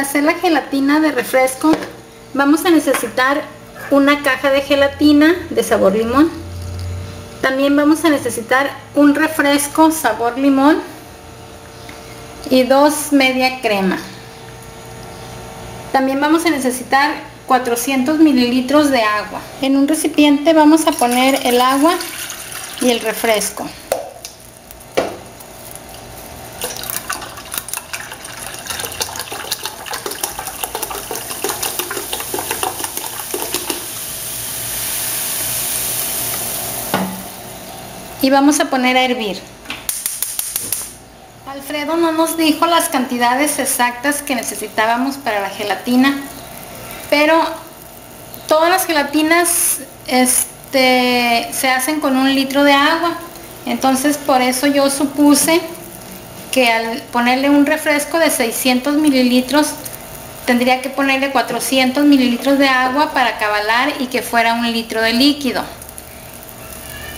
Para hacer la gelatina de refresco vamos a necesitar una caja de gelatina de sabor limón. También vamos a necesitar un refresco sabor limón y dos media crema. También vamos a necesitar 400 mililitros de agua. En un recipiente vamos a poner el agua y el refresco. Y vamos a poner a hervir. Alfredo no nos dijo las cantidades exactas que necesitábamos para la gelatina, pero todas las gelatinas este, se hacen con un litro de agua, entonces por eso yo supuse que al ponerle un refresco de 600 mililitros tendría que ponerle 400 mililitros de agua para cabalar y que fuera un litro de líquido.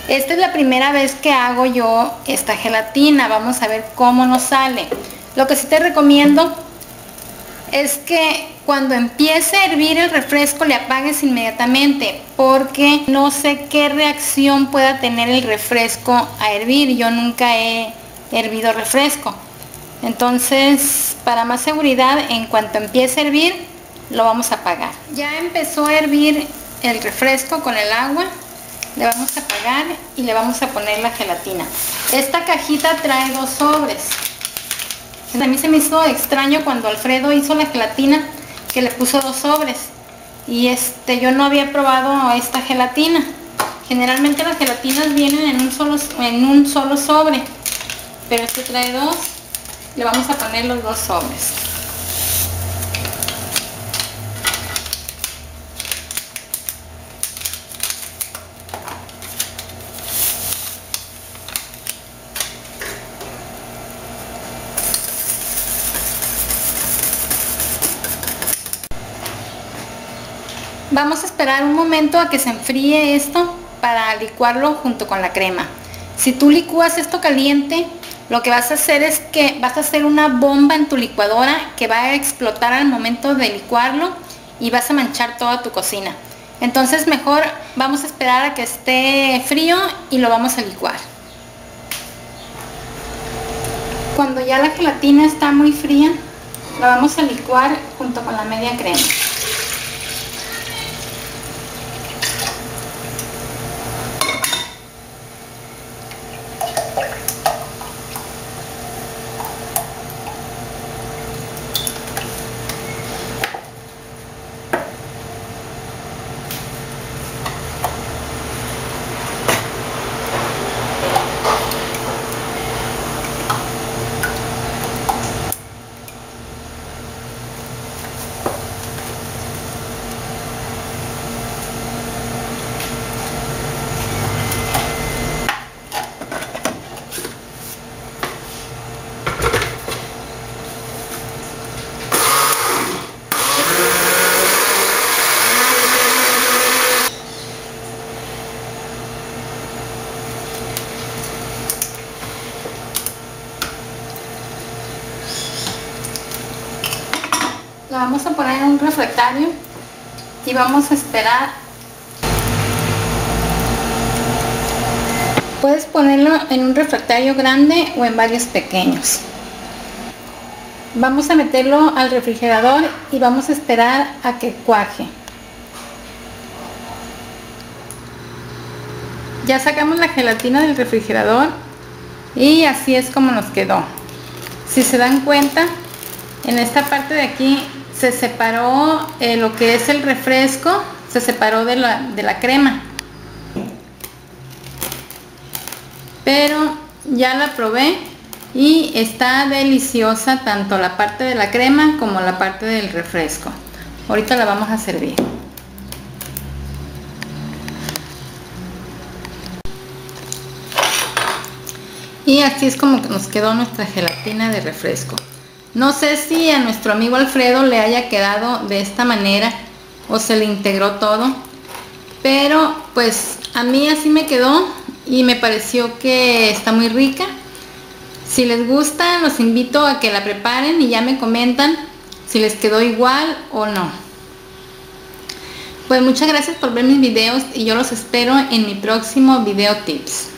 Esta es la primera vez que hago yo esta gelatina. Vamos a ver cómo nos sale. Lo que sí te recomiendo es que cuando empiece a hervir el refresco le apagues inmediatamente porque no sé qué reacción pueda tener el refresco a hervir. Yo nunca he hervido refresco. Entonces, para más seguridad, en cuanto empiece a hervir, lo vamos a apagar. Ya empezó a hervir el refresco con el agua le vamos a apagar y le vamos a poner la gelatina. Esta cajita trae dos sobres. A mí se me hizo extraño cuando Alfredo hizo la gelatina que le puso dos sobres. Y este yo no había probado esta gelatina. Generalmente las gelatinas vienen en un solo en un solo sobre pero este trae dos. Le vamos a poner los dos sobres Vamos a esperar un momento a que se enfríe esto para licuarlo junto con la crema. Si tú licúas esto caliente, lo que vas a hacer es que vas a hacer una bomba en tu licuadora que va a explotar al momento de licuarlo y vas a manchar toda tu cocina. Entonces mejor vamos a esperar a que esté frío y lo vamos a licuar. Cuando ya la gelatina está muy fría, la vamos a licuar junto con la media crema. La vamos a poner en un refractario y vamos a esperar. Puedes ponerlo en un refractario grande o en varios pequeños. Vamos a meterlo al refrigerador y vamos a esperar a que cuaje. Ya sacamos la gelatina del refrigerador y así es como nos quedó. Si se dan cuenta en esta parte de aquí se separó eh, lo que es el refresco, se separó de la, de la crema. Pero ya la probé y está deliciosa tanto la parte de la crema como la parte del refresco. Ahorita la vamos a servir. Y así es como nos quedó nuestra gelatina de refresco. No sé si a nuestro amigo Alfredo le haya quedado de esta manera o se le integró todo. Pero pues a mí así me quedó y me pareció que está muy rica. Si les gusta, los invito a que la preparen y ya me comentan si les quedó igual o no. Pues muchas gracias por ver mis videos y yo los espero en mi próximo video tips.